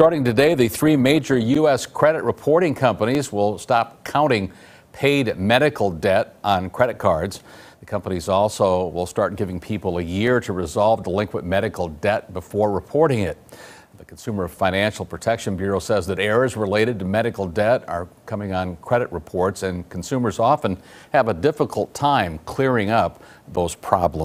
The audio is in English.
Starting today, the three major U.S. credit reporting companies will stop counting paid medical debt on credit cards. The companies also will start giving people a year to resolve delinquent medical debt before reporting it. The Consumer Financial Protection Bureau says that errors related to medical debt are coming on credit reports, and consumers often have a difficult time clearing up those problems.